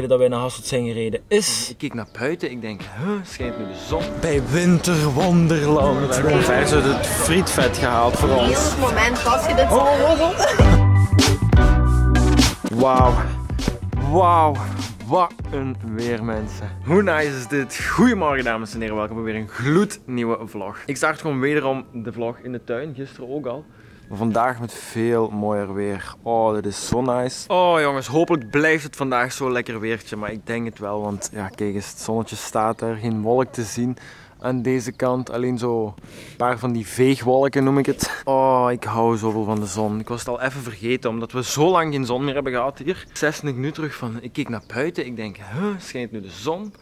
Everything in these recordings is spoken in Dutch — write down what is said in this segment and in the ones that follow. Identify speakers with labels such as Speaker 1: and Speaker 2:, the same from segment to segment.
Speaker 1: reden dat wij naar Hasselt zijn gereden is...
Speaker 2: Ik keek naar buiten, ik denk, huh, schijnt nu de zon.
Speaker 1: Bij Winterwonderland.
Speaker 2: Gewoon vers uit het frietvet gehaald voor ons.
Speaker 3: het moment als je dit
Speaker 2: Wauw. Wauw. Wat een weer, mensen. Hoe nice is dit? Goedemorgen, dames en heren. Welkom bij weer een gloednieuwe vlog. Ik start gewoon wederom de vlog in de tuin. Gisteren ook al. Maar vandaag met veel mooier weer. Oh, dit is zo nice. Oh, jongens. Hopelijk blijft het vandaag zo lekker weertje. Maar ik denk het wel. Want ja, kijk eens. Het zonnetje staat er. Geen wolk te zien aan deze kant. Alleen zo een paar van die veegwolken noem ik het. Oh, ik hou zoveel van de zon. Ik was het al even vergeten, omdat we zo lang geen zon meer hebben gehad hier. 26 nu terug van, ik keek naar buiten. Ik denk, huh, schijnt nu de zon?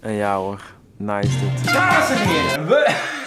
Speaker 2: En ja hoor, nice dit.
Speaker 1: Dames en heren, we...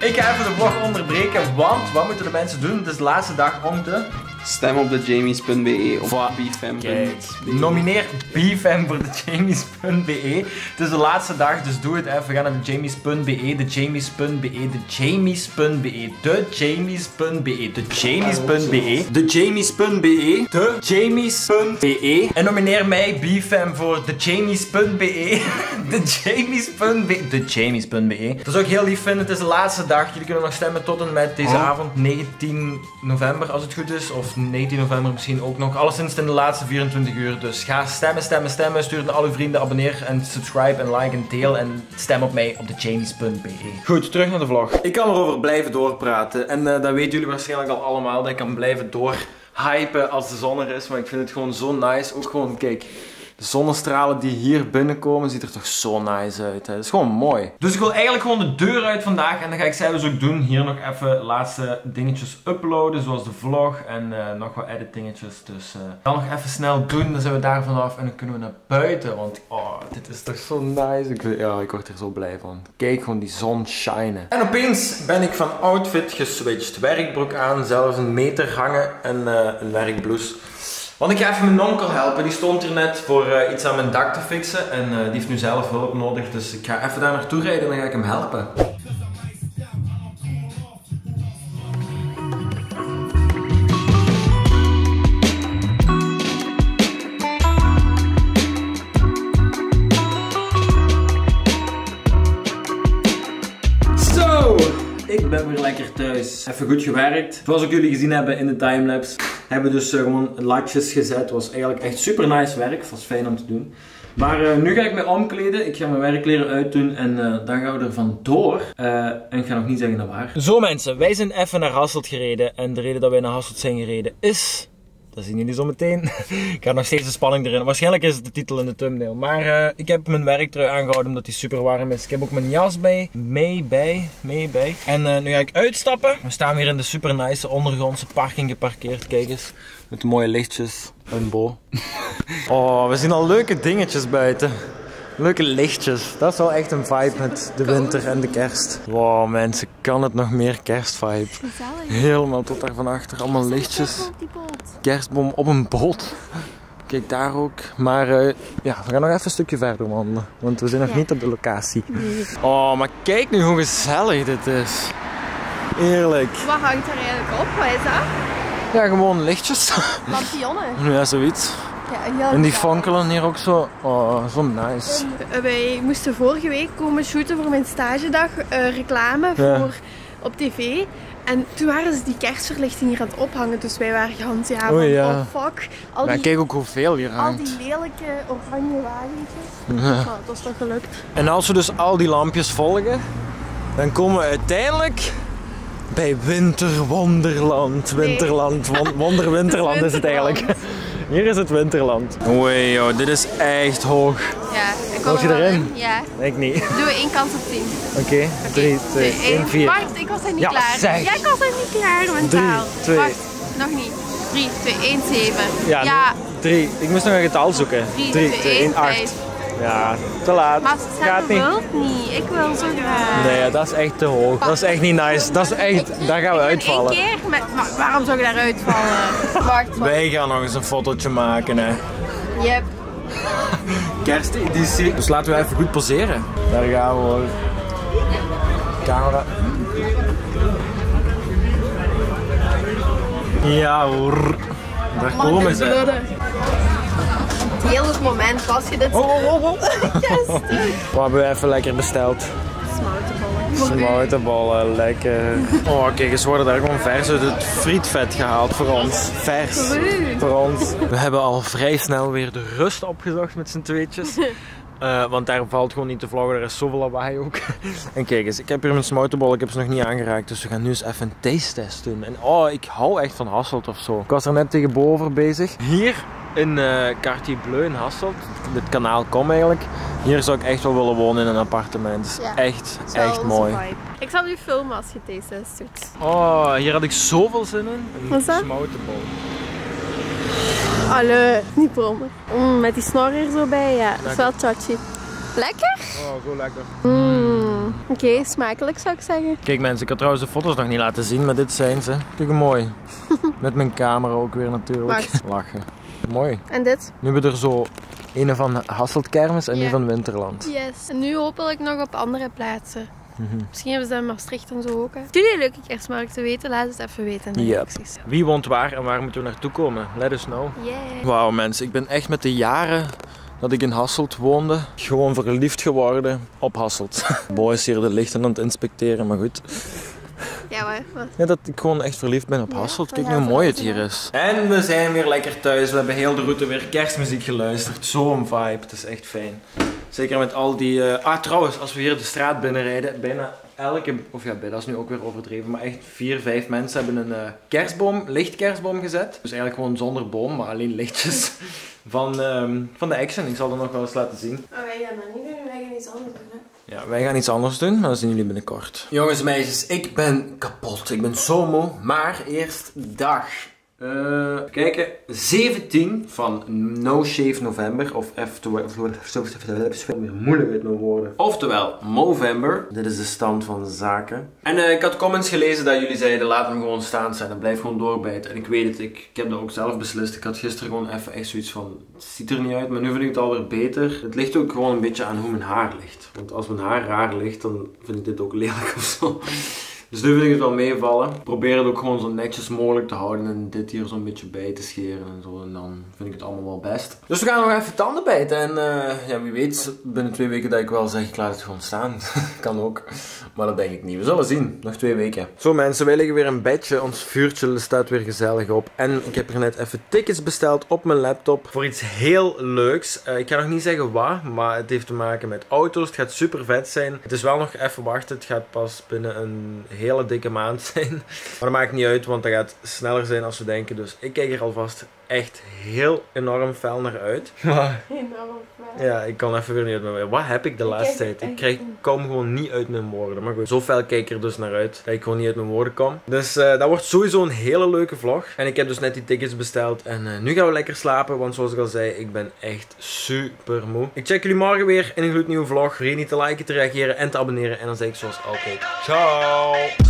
Speaker 1: Ik ga even de vlog onderbreken, want wat moeten de mensen doen? Het is de laatste dag om te...
Speaker 4: Stem op de jamies.be of
Speaker 1: Voilà.
Speaker 4: bfm.be.
Speaker 1: Nomineer BFM voor de jamies.be. Het is de laatste dag, dus doe het even. Ga naar de jamies.be, de jamies.be, de jamies.be, de jamies.be, de jamies.be, de jamies.be, de jamies.be. En nomineer mij BFM voor de jamies.be, de jamies.be, de jamies.be. Dat zou ik heel lief vinden. Het is de laatste dag. Jullie kunnen nog stemmen tot en met deze avond, 19 november als het goed is. Of 19 november misschien ook nog. Alleszins in de laatste 24 uur. Dus ga stemmen, stemmen, stemmen. Stuur het naar al uw vrienden. Abonneer en subscribe en like en deel. En stem op mij op de jamies.be. Goed, terug naar de vlog. Ik kan erover blijven doorpraten. En eh, dat weten jullie waarschijnlijk al allemaal. Dat ik kan blijven doorhypen als de zon er is. Maar ik vind het gewoon zo nice. Ook gewoon, kijk. De zonnestralen die hier binnenkomen, ziet er toch zo nice uit. Dat is gewoon mooi. Dus ik wil eigenlijk gewoon de deur uit vandaag. En dat ga ik zelfs ook doen. Hier nog even laatste dingetjes uploaden. Zoals de vlog en eh, nog wat edit dingetjes. Dus eh dan nog even snel doen. Dan zijn we daar vanaf. En dan kunnen we naar buiten. Want oh, dit is toch zo nice. Ik, ja, ik word er zo blij van. Kijk gewoon die zon shinen. En opeens ben ik van outfit geswitcht. Werkbroek aan, zelfs een meter hangen en eh, een werkblouse. Want ik ga even mijn onkel helpen. Die stond hier net voor eh, iets aan mijn dak te fixen. En eh, die heeft nu zelf hulp nodig. Dus ik ga even daar naartoe rijden en dan ga ik hem helpen. Lekker thuis. Even goed gewerkt. Zoals ook jullie gezien hebben in de timelapse, hebben dus eh, gewoon latjes gezet. was eigenlijk echt super nice werk. Was fijn om te doen. Maar eh, nu ga ik me omkleden. Ik ga mijn werkkleren uitdoen en eh, dan gaan we er vandoor. Eh, en ik ga nog niet zeggen naar waar. Zo mensen, wij zijn even naar Hasselt gereden. En de reden dat wij naar Hasselt zijn gereden is... Dat zien jullie zo meteen. ik ga nog steeds de spanning erin. Waarschijnlijk is het de titel in de thumbnail. Maar eh, ik heb mijn werktrui aangehouden omdat die super warm is. Ik heb ook mijn jas bij. Mee bij. Mee bij. En eh, nu ga ik uitstappen. We staan weer in de super nice ondergrondse parking geparkeerd. Kijk eens. Met de mooie lichtjes. Een bo. oh, we zien al leuke dingetjes buiten. Leuke lichtjes. Dat is wel echt een vibe met de winter en de kerst. Wow mensen, kan het nog meer kerstvibe?
Speaker 3: Gezellig.
Speaker 1: Helemaal tot daar van achter. Allemaal lichtjes kerstboom op een boot. Kijk daar ook. Maar eh, ja, we gaan nog even een stukje verder wandelen. Want we zijn nog
Speaker 3: Ja.
Speaker 1: niet op de locatie. Oh, maar kijk nu hoe gezellig dit is. Eerlijk.
Speaker 3: Wat hangt er eigenlijk op? Wat is dat?
Speaker 1: Ja, gewoon lichtjes.
Speaker 3: Lampionnen.
Speaker 1: ja, zoiets.
Speaker 3: Ja,
Speaker 1: En die fonkelen hier ook zo. Oh, zo nice.
Speaker 3: Eh, Wij moesten vorige week komen shooten voor mijn stagedag. eh, reclame
Speaker 1: Ja.
Speaker 3: voor op tv. En toen waren ze die kerstverlichting hier aan het ophangen. Dus wij waren gans ja, van,
Speaker 1: ja.
Speaker 3: oh fuck. Al die,
Speaker 1: kijk ook hoeveel hier
Speaker 3: al
Speaker 1: hangt.
Speaker 3: die lelijke oranje wagentjes. Maar dat is toch gelukt.
Speaker 1: En als we dus al die lampjes volgen, dan komen we uiteindelijk bij Winterwonderland. Winterland, won- Wonderwinterland is het eigenlijk. Hier is het Winterland. Oei joh, dit is echt hoog.
Speaker 3: Ja, ik
Speaker 1: Wil je erin?
Speaker 3: Ja.
Speaker 1: Ik niet.
Speaker 3: Doen we één kant op tien.
Speaker 1: Oké, 3, 2, 1, 4.
Speaker 3: Wacht, ik was er niet
Speaker 1: Ja,
Speaker 3: klaar.
Speaker 1: zeg.
Speaker 3: Ik was er niet klaar mentaal.
Speaker 1: Drie, twee.
Speaker 3: Wacht, nog niet. 3, 2, 1, 7.
Speaker 1: Ja,
Speaker 3: ja
Speaker 1: 3. Ik moest nog een getal zoeken.
Speaker 3: 3,
Speaker 1: 3,
Speaker 3: 2,
Speaker 1: 2,
Speaker 3: 1,
Speaker 1: 1, 8.
Speaker 3: 5.
Speaker 1: Ja, te laat.
Speaker 3: Maar
Speaker 1: Gaat
Speaker 3: Sam
Speaker 1: niet.
Speaker 3: niet. Ik wil zo graag.
Speaker 1: Nee, dat is echt te hoog. Dat is echt niet nice. Dat is echt, daar gaan we uitvallen.
Speaker 3: één keer met... Maar waarom zou ik daar uitvallen? Wacht, wacht.
Speaker 1: Wij gaan nog eens een fotootje maken, hè.
Speaker 3: Yep.
Speaker 1: Kersteditie. Dus laten we even goed poseren. Daar gaan we hoor. Camera. Ja hoor. Daar komen ze.
Speaker 3: Heel het moment was je dit
Speaker 1: Oh, oh, oh, oh. Wat hebben we even lekker besteld?
Speaker 3: smoutenbollen.
Speaker 1: Smoutenbollen, lekker. Oh, kijk eens, worden daar gewoon vers uit het frietvet gehaald voor ons. Vers. Voor ons. We hebben al vrij snel weer de rust opgezocht met z'n tweetjes. Eh, want daar valt gewoon niet te vloggen, er is zoveel lawaai ook. en kijk eens, ik heb hier mijn smoutenbol, ik heb ze nog niet aangeraakt. Dus we gaan nu eens even een taste test doen. En oh, ik hou echt van Hasselt of zo. Ik was er net tegen boven bezig. Hier in eh Quartier Bleu in Hasselt, dit kanaal kom eigenlijk. Hier zou ik echt wel willen wonen in een appartement.
Speaker 3: Ja.
Speaker 1: echt, echt mooi.
Speaker 3: vibe. Ik zal u filmen als je deze doet.
Speaker 1: Oh, hier had ik zoveel zin in. Een
Speaker 3: Wat is dat?
Speaker 1: smoutenbol.
Speaker 3: Allee, niet brommen. Mm, met die snor er zo bij, ja. Dat is wel chachi. Lekker?
Speaker 1: Oh, zo lekker.
Speaker 3: Mm. Oké, smakelijk zou ik zeggen.
Speaker 1: Kijk mensen, ik had trouwens de foto's nog niet laten zien, maar dit zijn ze. Kijk mooi. Met mijn camera ook weer natuurlijk.
Speaker 3: Wacht.
Speaker 1: Lachen. Mooi.
Speaker 3: En dit?
Speaker 1: Nu hebben we er zo een van Hasselt Kermis en
Speaker 3: Ja.
Speaker 1: een van Winterland.
Speaker 3: Yes. En nu hopelijk nog op andere plaatsen.
Speaker 1: Mhm.
Speaker 3: Misschien hebben ze dat in Maastricht en zo ook. Hè. Vind jullie een leuke kerstmarkt te weten? Laat het even weten in de reacties.
Speaker 1: Wie woont waar en waar moeten we naartoe komen? Let us know.
Speaker 3: Yeah.
Speaker 1: Wauw mensen, ik ben echt met de jaren dat ik in Hasselt woonde, gewoon verliefd geworden op Hasselt. Boy is hier de lichten aan het inspecteren, maar goed.
Speaker 3: Ja, maar wat?
Speaker 1: Ja, dat ik gewoon echt verliefd ben op Hasselt. Kijk
Speaker 3: gaan
Speaker 1: hoe mooi het hier is. En we zijn weer lekker thuis. We hebben heel de route weer kerstmuziek geluisterd. Zo'n vibe. Het is echt fijn. Zeker met al die... eh, Ah, trouwens, als we hier de straat binnenrijden, bijna elke... Of ja, bij- dat is nu ook weer overdreven, maar echt vier, vijf mensen hebben een eh, kerstboom, lichtkerstboom gezet. Dus eigenlijk gewoon zonder boom, maar alleen lichtjes. Van, ehm, van de Action. Ik zal dat nog wel eens laten zien.
Speaker 3: Maar wij gaan dat niet doen, wij gaan iets anders doen.
Speaker 1: Ja, wij gaan iets anders doen, maar dat zien jullie binnenkort. Jongens en meisjes, ik ben kapot. Ik ben zo moe. Maar eerst dag. Eh, kijken, 17 van No Shave November. Of moeilijk uit mijn woorden. Oftewel, Movember. Dit is de stand van zaken. En eh, ik had comments gelezen dat jullie zeiden: laat hem gewoon staan zijn. En blijf gewoon doorbijten. En ik weet het, ik, ik heb dat ook zelf beslist. Ik had gisteren gewoon even echt zoiets van: het ziet er niet uit. Maar nu vind ik het alweer beter. Het ligt ook gewoon een beetje aan hoe mijn haar ligt. Want als mijn haar raar ligt, dan vind ik dit ook lelijk of zo. Dus nu vind ik het wel meevallen. Probeer het ook gewoon zo netjes mogelijk te houden en dit hier zo'n beetje bij te scheren en zo. En dan vind ik het allemaal wel best. Dus we gaan nog even tanden bijten. En eh, ja, wie weet, binnen twee weken dat ik wel zeg, ik laat het gewoon staan. kan ook. Maar dat denk ik niet. We zullen zien. Nog twee weken. Zo mensen, wij liggen weer in bedje. Ons vuurtje staat weer gezellig op. En ik heb er net even tickets besteld op mijn laptop. Voor iets heel leuks. Eh, ik ga nog niet zeggen wat, maar het heeft te maken met auto's. Het gaat super vet zijn. Het is wel nog even wachten. Het gaat pas binnen een hele dikke maand zijn. Maar dat maakt niet uit, want dat gaat sneller zijn als we denken. Dus ik kijk er alvast echt heel enorm fel naar uit. Maar
Speaker 3: Enorm.
Speaker 1: ja, ik kan even weer niet uit mijn woorden. Wat heb ik de laatste tijd? Ik krijg, kom gewoon niet uit mijn woorden. Maar goed, zo fel kijk ik er dus naar uit. Dat ik gewoon niet uit mijn woorden kom. Dus eh, dat wordt sowieso een hele leuke vlog. En ik heb dus net die tickets besteld. En eh, nu gaan we lekker slapen. Want zoals ik al zei, ik ben echt super moe. Ik check jullie morgen weer in een gloednieuwe vlog. Vergeet niet te liken, te reageren en te abonneren. En dan zeg ik zoals altijd. Ciao!